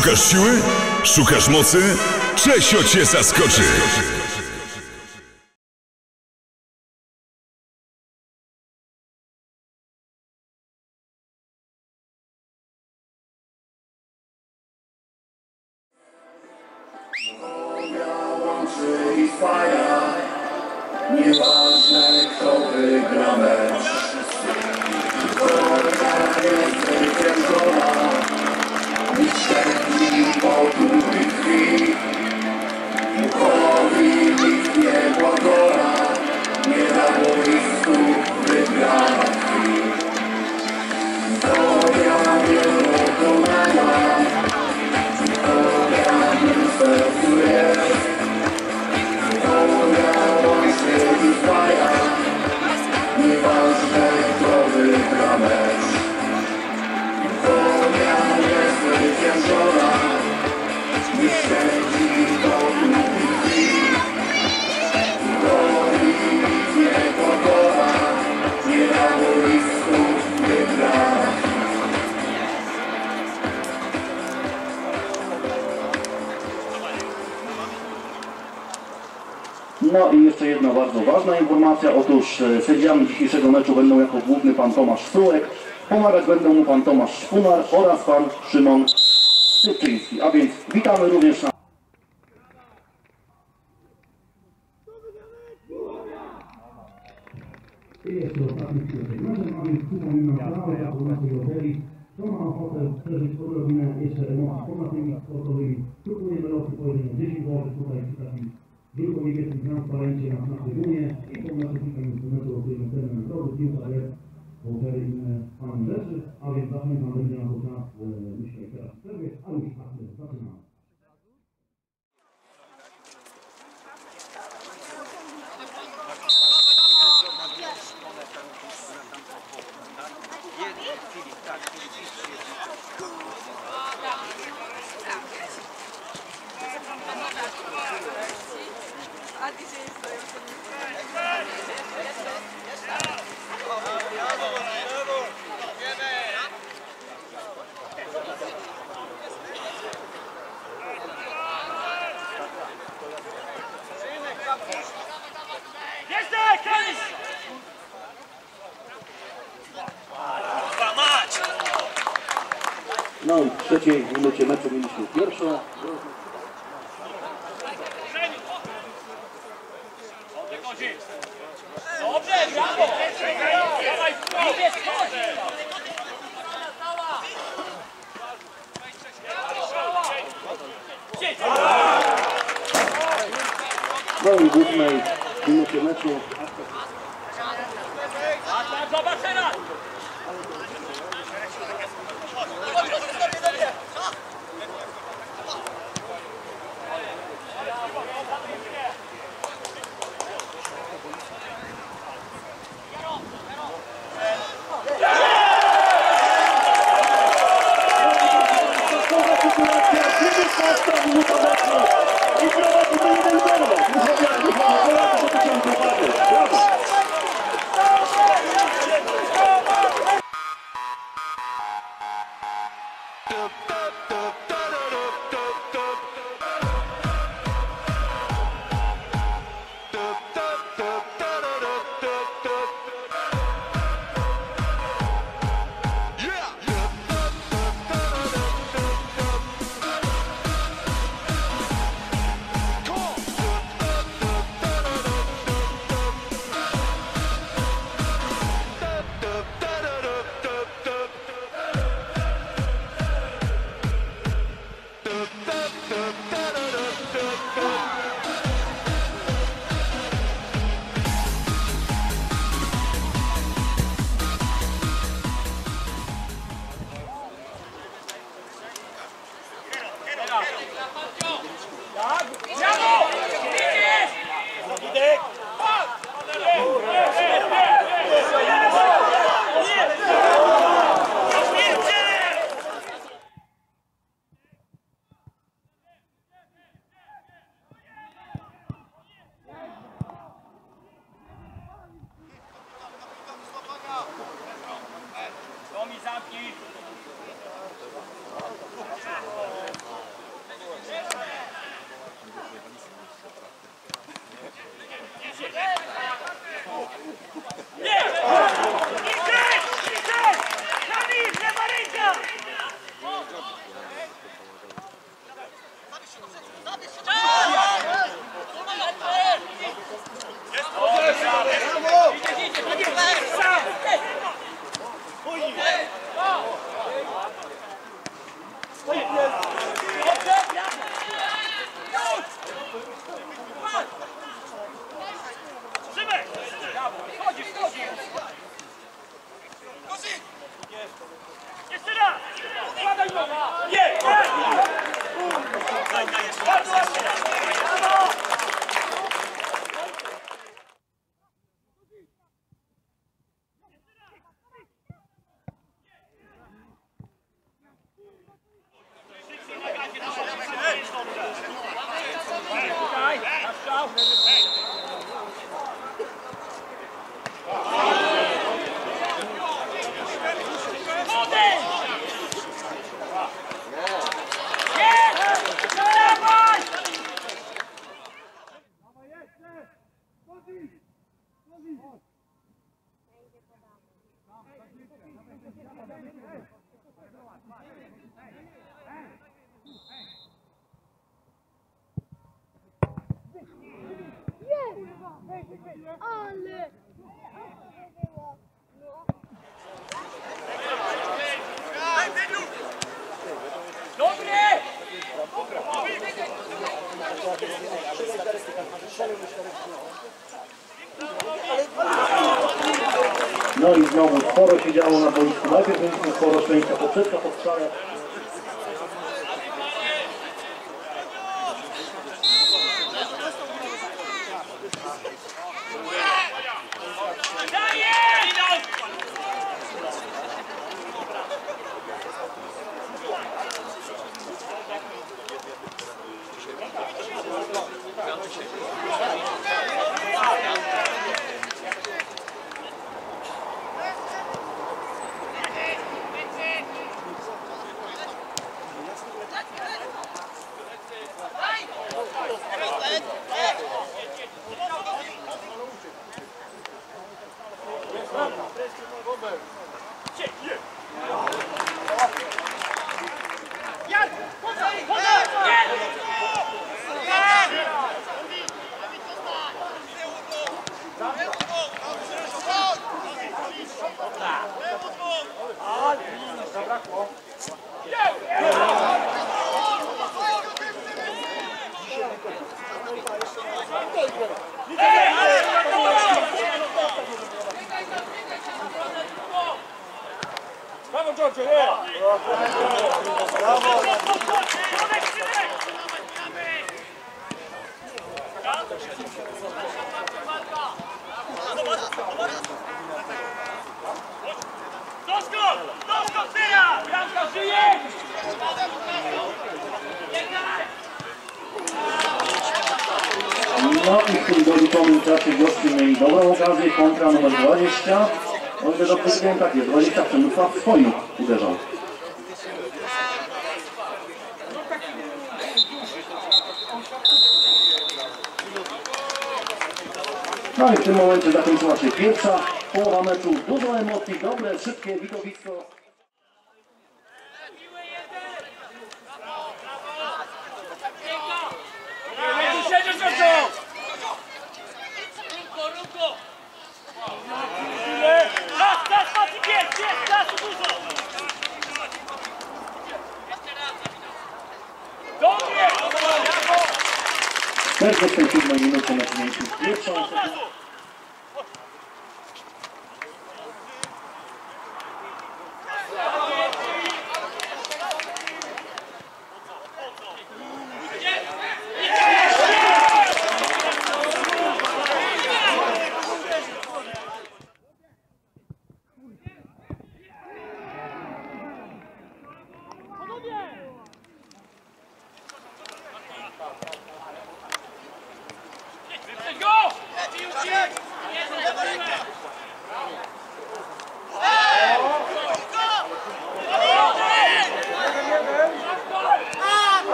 Szukasz siły? Szukasz mocy? Czesio cię zaskoczy! łączy i All who we free. No i jeszcze jedna bardzo ważna informacja. Otóż e, sędziami dzisiejszego meczu będą jako główny pan Tomasz Strułek, pomagać będą mu pan Tomasz Szpunar oraz pan Szymon Syczyński. A więc witamy również na I jeszcze ostatni przyjaciel. Naszym mamy przypomniną sprawę o naszej ma ochotę przeżyć jeszcze poza tymi في الإسلام طبعا شيء أخلاق الدنيا كيف ما تفيد من سنة رسول الله صلى الله عليه وسلم دين طالب وكان إن قام بشر أو يضحي من ضمن أبو كعب مش كعب no i w trzeciej minucie meczu mieliśmy pierwszą. Dobrze, brawo! Dawaj! No i w ósmej minucie meczu do, do, do. Brawo! God bless. Ale! No i znowu sporo się działo na boisku. Najpierw mieliśmy sporo szczęścia, poprzeczka po good. No i w tym doliczonym czasie goście mieli dobrą okazję, kontra numer 20. O ile dobrze wiem, tak jest, 20 Przemysław swoim uderzał. No i w tym momencie zakończyła się pierwsza połowa meczu. Dużo emocji, dobre, szybkie widowisko.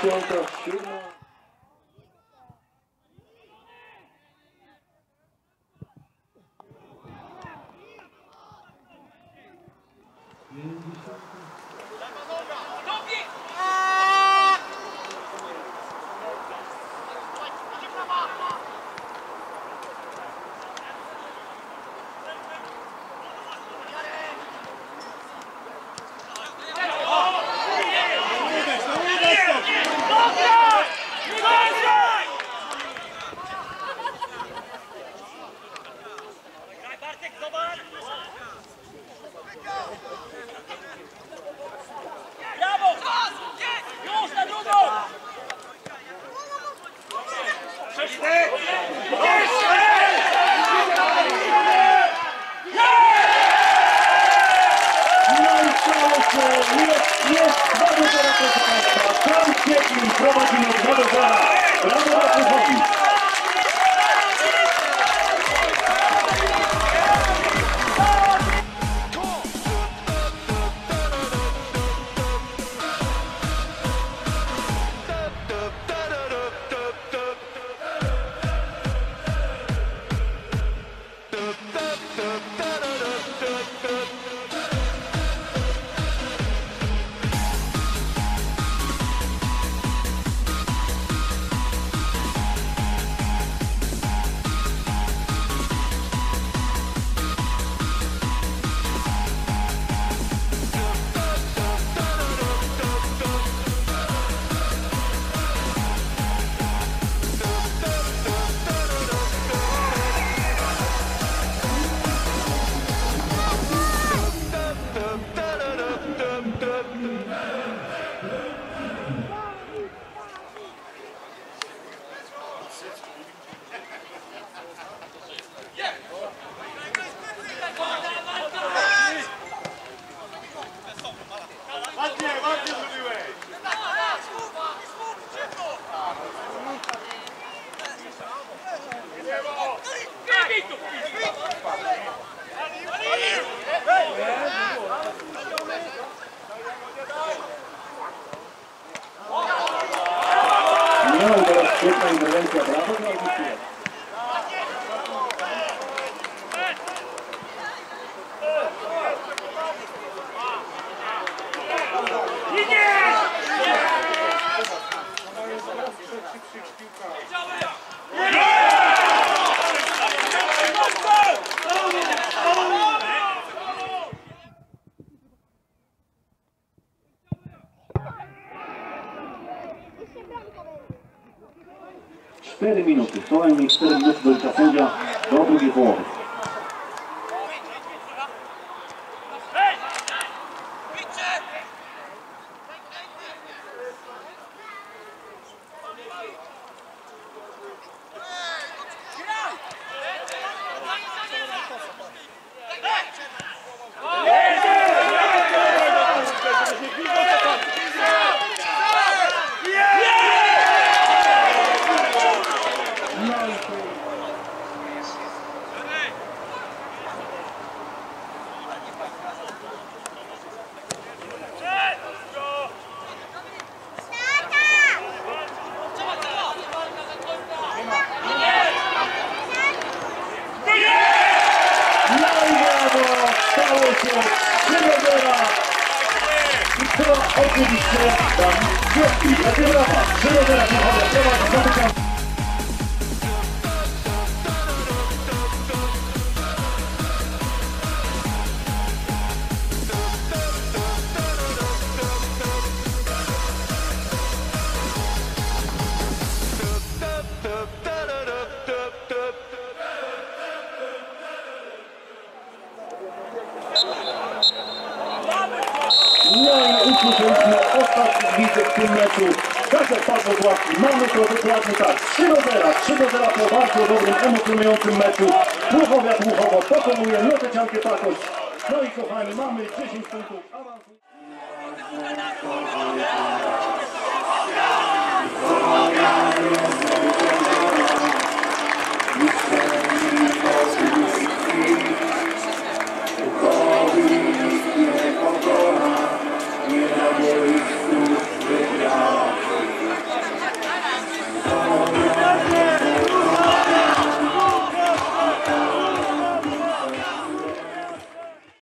quanto a. Co najmniej 4 minuty dolicza sędzia do drugiej połowy. Dokładnie tak. 3 do 0, 3 do 0 po bardzo dobrym, emocjonującym meczu. Głuchowiat Głuchowo pokonuje Mioteciankę Pakość. No i kochani, mamy 10 punktów awansu. Nie pokora, nie